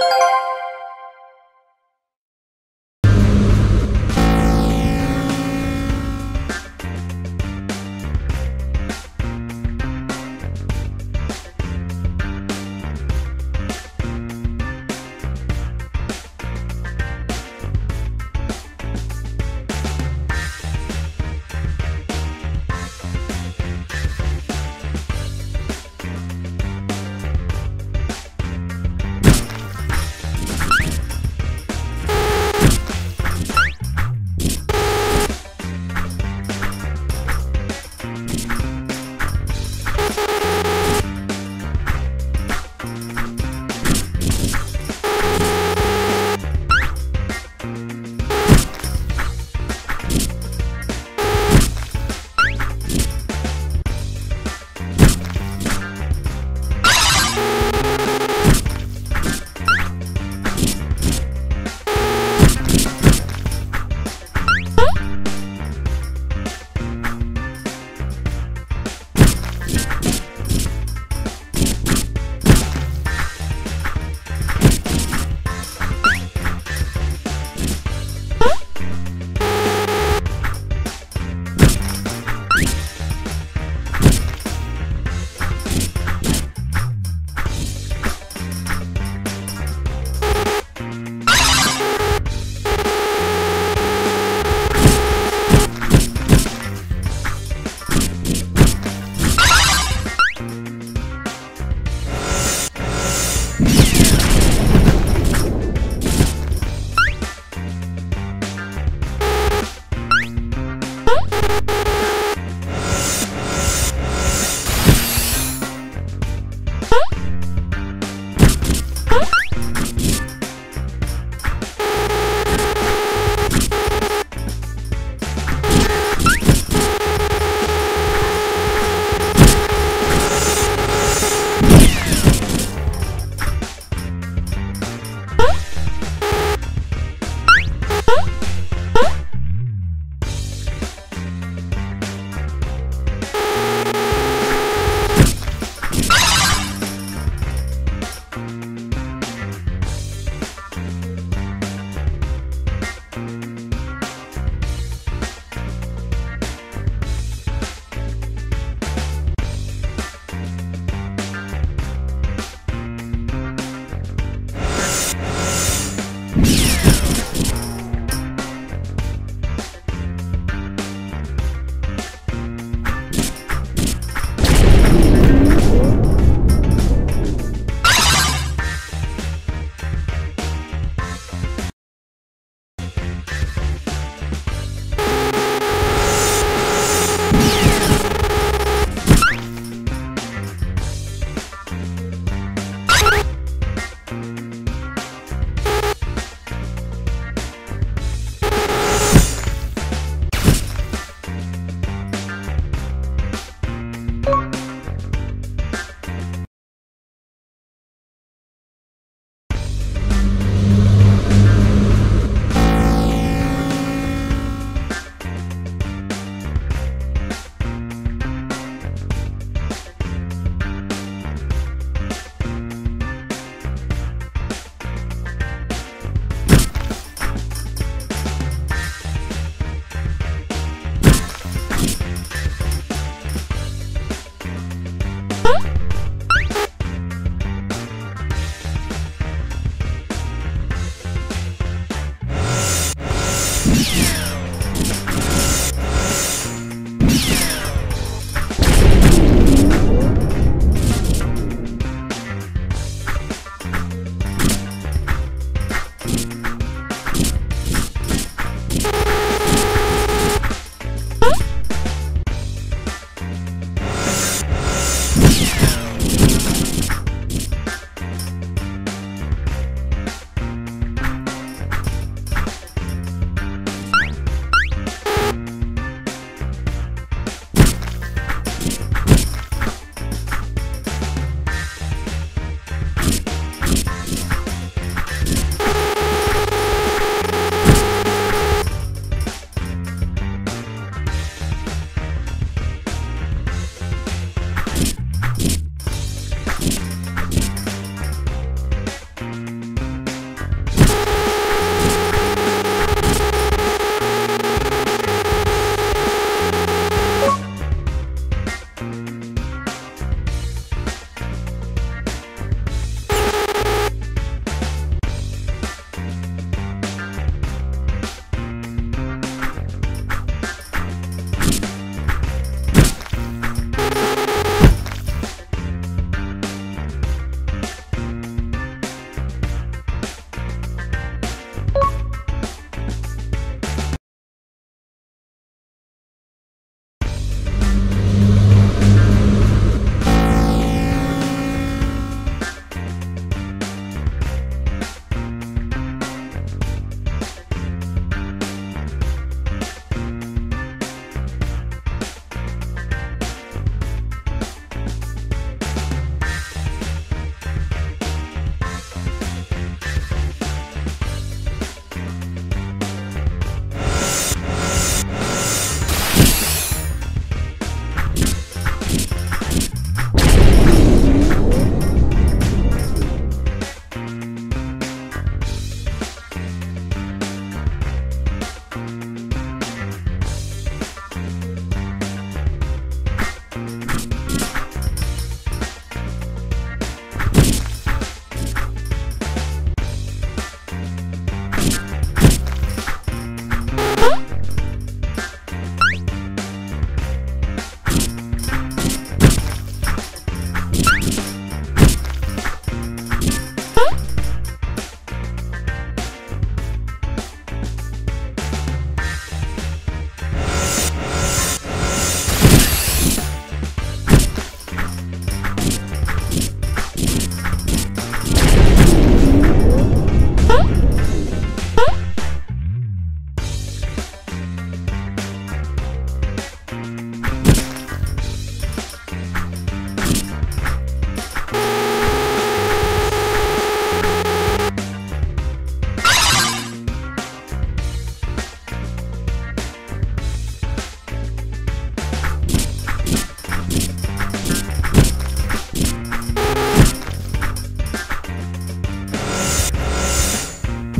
you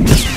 Yeah.